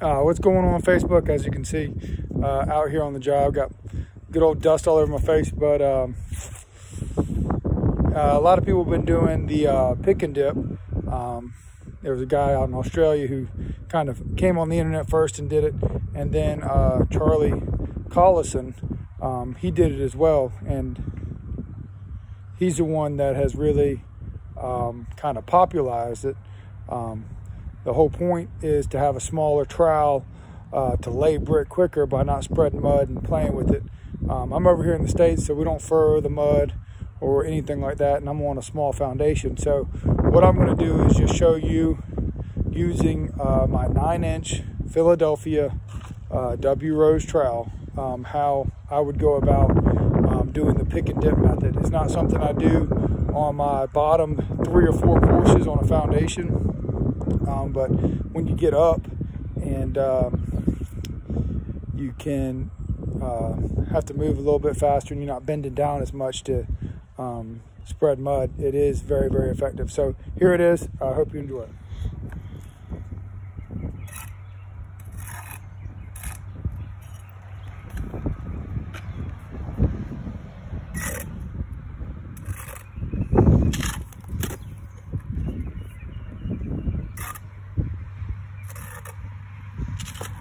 Uh, what's going on, Facebook? As you can see, uh, out here on the job, got good old dust all over my face. But um, uh, a lot of people have been doing the uh, pick and dip. Um, there was a guy out in Australia who kind of came on the internet first and did it, and then uh, Charlie Collison, um, he did it as well, and he's the one that has really um, kind of popularized it. Um, the whole point is to have a smaller trowel uh, to lay brick quicker by not spreading mud and playing with it. Um, I'm over here in the States, so we don't furrow the mud or anything like that, and I'm on a small foundation. So what I'm gonna do is just show you using uh, my nine inch Philadelphia uh, W Rose trowel, um, how I would go about um, doing the pick and dip method. It's not something I do on my bottom three or four courses on a foundation. Um, but when you get up and um, you can uh, have to move a little bit faster and you're not bending down as much to um, spread mud, it is very, very effective. So here it is. I hope you enjoy it.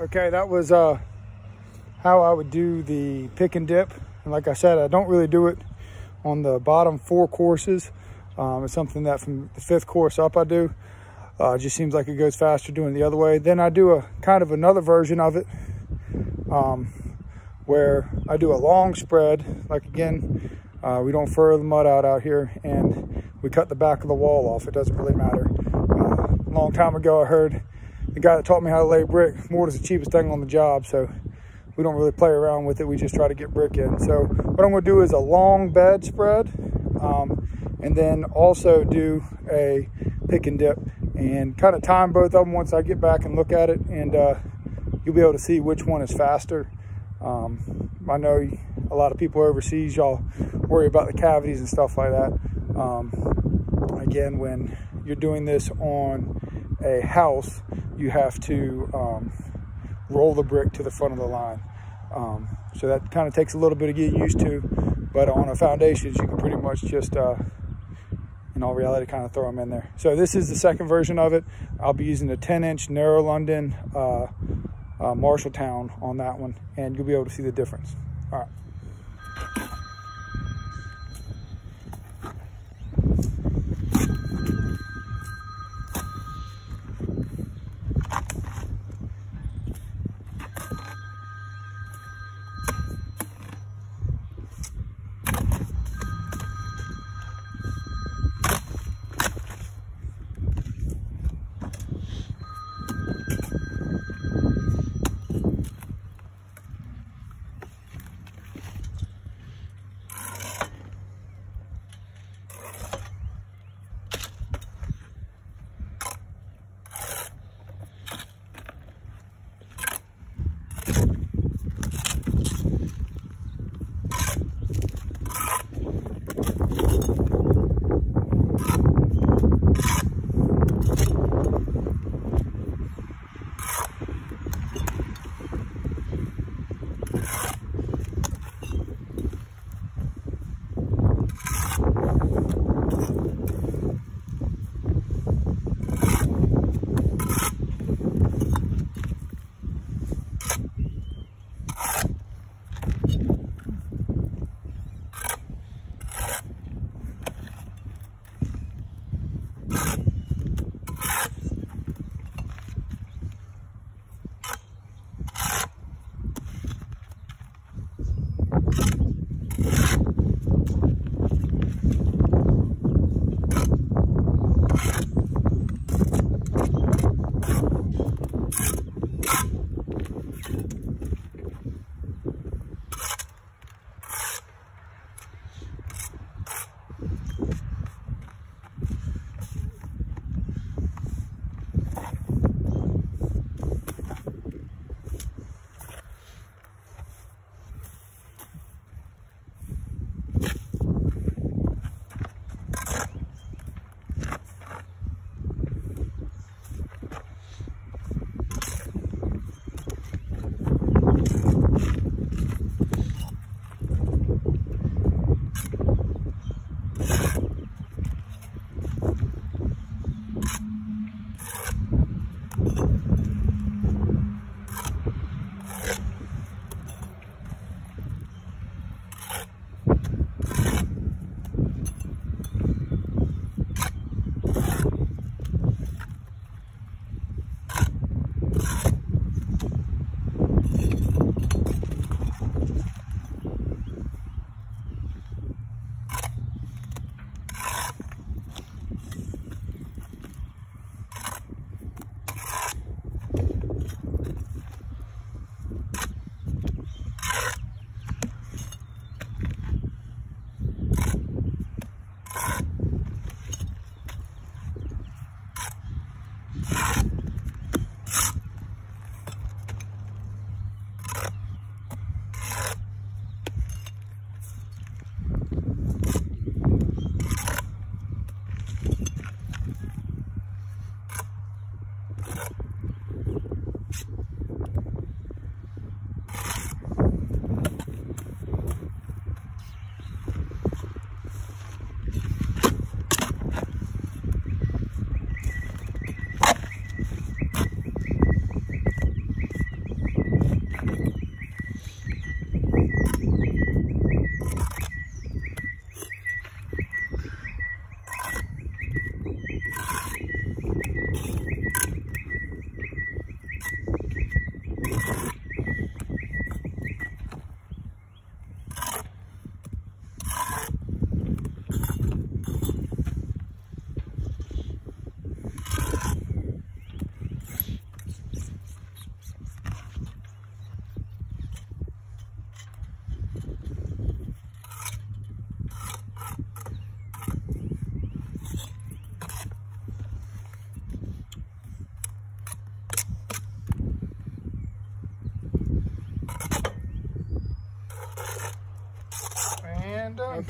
Okay, that was uh, how I would do the pick and dip. And like I said, I don't really do it on the bottom four courses. Um, it's something that from the fifth course up I do. Uh, it just seems like it goes faster doing the other way. Then I do a kind of another version of it um, where I do a long spread. Like again, uh, we don't furrow the mud out out here and we cut the back of the wall off. It doesn't really matter. Uh, a long time ago, I heard the guy that taught me how to lay brick, mortar's the cheapest thing on the job. So we don't really play around with it. We just try to get brick in. So what I'm gonna do is a long bed spread um, and then also do a pick and dip and kind of time both of them once I get back and look at it and uh, you'll be able to see which one is faster. Um, I know a lot of people overseas, y'all worry about the cavities and stuff like that. Um, again, when you're doing this on a house, you have to um, roll the brick to the front of the line. Um, so that kind of takes a little bit of getting used to, but on a foundations, you can pretty much just, uh, in all reality, kind of throw them in there. So this is the second version of it. I'll be using a 10 inch narrow London uh, uh, Marshalltown on that one, and you'll be able to see the difference. All right.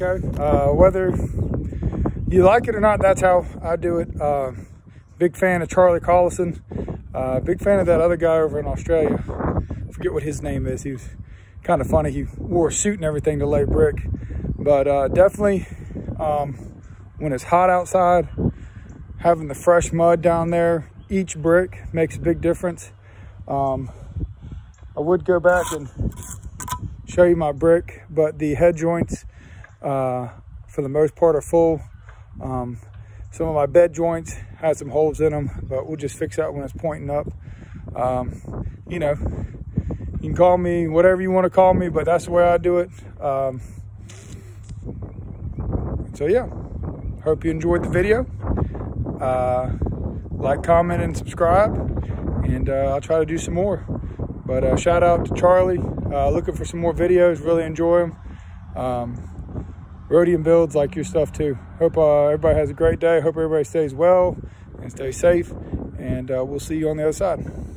Okay, uh, whether you like it or not, that's how I do it. Uh, big fan of Charlie Collison. Uh, big fan of that other guy over in Australia. forget what his name is. He was kind of funny. He wore a suit and everything to lay brick. But uh, definitely, um, when it's hot outside, having the fresh mud down there, each brick makes a big difference. Um, I would go back and show you my brick, but the head joints, uh, for the most part, are full. Um, some of my bed joints had some holes in them, but we'll just fix that when it's pointing up. Um, you know, you can call me whatever you want to call me, but that's the way I do it. Um, so yeah, hope you enjoyed the video. Uh, like, comment, and subscribe, and uh, I'll try to do some more. But uh, shout out to Charlie. Uh, looking for some more videos. Really enjoy them. Um, Rhodium builds like your stuff too. Hope uh, everybody has a great day. Hope everybody stays well and stay safe. And uh, we'll see you on the other side.